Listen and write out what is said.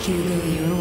Kill your